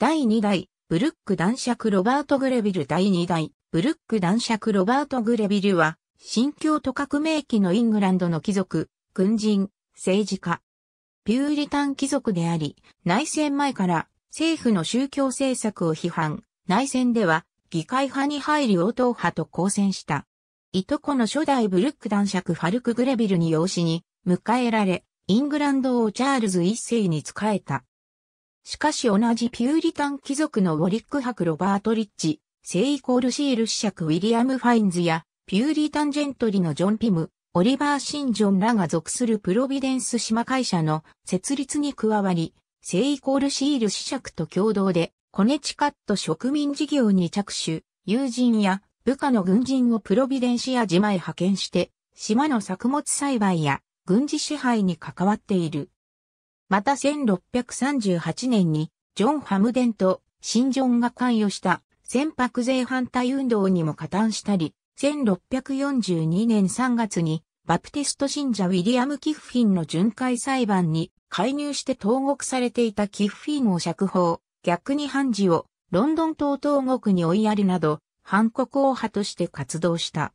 第2代、ブルック男爵ロバート・グレビル第2代、ブルック男爵ロバート・グレビルは、新教徒革命期のイングランドの貴族、軍人、政治家。ピューリタン貴族であり、内戦前から政府の宗教政策を批判、内戦では議会派に入り応答派と交戦した。いとこの初代ブルック男爵ファルク・グレビルに養子に迎えられ、イングランド王チャールズ一世に仕えた。しかし同じピューリタン貴族のウォリック伯ロバート・リッチ、聖イコールシール子爵ウィリアム・ファインズや、ピューリタンジェントリのジョン・ピム、オリバー・シンジョンらが属するプロビデンス島会社の設立に加わり、聖イコールシール子爵と共同で、コネチカット植民事業に着手、友人や部下の軍人をプロビデンシア島へ派遣して、島の作物栽培や軍事支配に関わっている。また1638年に、ジョン・ハムデンとシンジョンが関与した船舶税反対運動にも加担したり、1642年3月にバプテスト信者ウィリアム・キッフィンの巡回裁判に介入して投獄されていたキッフィンを釈放、逆に判事をロンドン島投獄に追いやるなど、反国王派として活動した。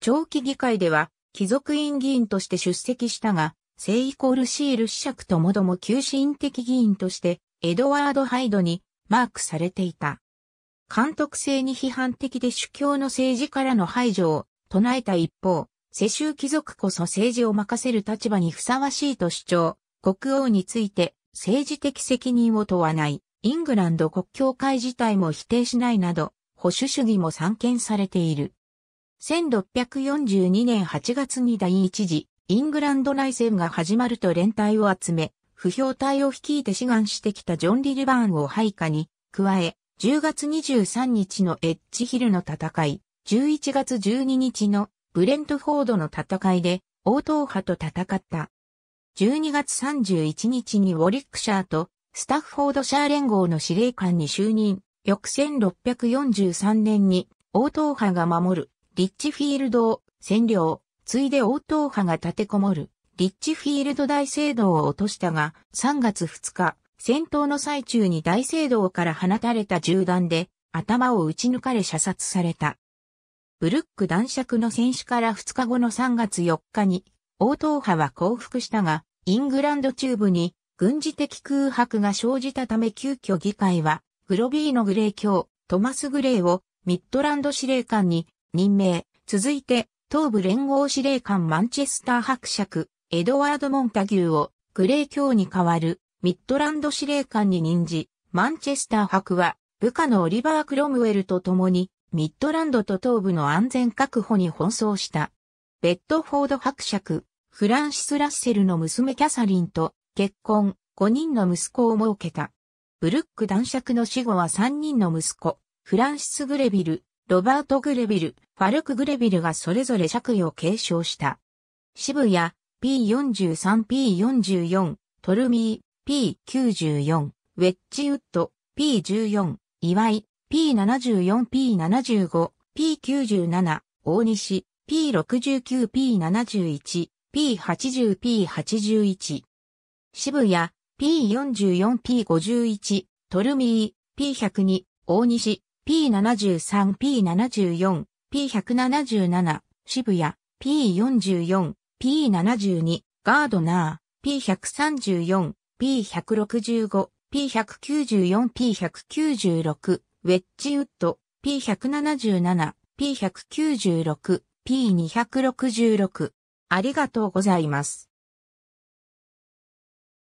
長期議会では、貴族院議員として出席したが、聖イコールシール子爵ともども急進的議員として、エドワード・ハイドにマークされていた。監督制に批判的で主教の政治からの排除を唱えた一方、世襲貴族こそ政治を任せる立場にふさわしいと主張、国王について政治的責任を問わない、イングランド国教会自体も否定しないなど、保守主義も散見されている。1642年8月に第一次、イングランド内戦が始まると連隊を集め、不評隊を率いて志願してきたジョン・リルバーンを配下に、加え、10月23日のエッジヒルの戦い、11月12日のブレントフォードの戦いで、応答派と戦った。12月31日にウォリックシャーとスタッフォードシャー連合の司令官に就任。翌1643年に応答派が守るリッチフィールドを占領。ついで応答派が立てこもるリッチフィールド大聖堂を落としたが3月2日戦闘の最中に大聖堂から放たれた銃弾で頭を撃ち抜かれ射殺された。ブルック男爵の戦死から2日後の3月4日に応答派は降伏したが、イングランド中部に軍事的空白が生じたため急遽議会はグロビーノ・グレー卿、トマス・グレーをミッドランド司令官に任命、続いて東部連合司令官マンチェスター伯爵、エドワード・モンタギューをグレー卿に代わるミッドランド司令官に任じ、マンチェスター伯は、部下のオリバー・クロムウェルと共に、ミッドランドと東部の安全確保に奔走した。ベッドフォード伯爵、フランシス・ラッセルの娘キャサリンと結婚、5人の息子を設けた。ブルック男爵の死後は3人の息子、フランシス・グレビル、ロバート・グレビル、ファルク・グレビルがそれぞれ爵位を継承した。渋谷 P43P44 トルミー P94、ウェッジウッド、P14、岩井、P74、P75、P97、大西、P69、P71、P80、P81。渋谷、P44、P51、トルミー、P102、大西、P73、P74、P177、渋谷、P44、P72、ガードナー、P134、P165、P194、P196、ウェッジウッド、P177、P196、P266。ありがとうございます。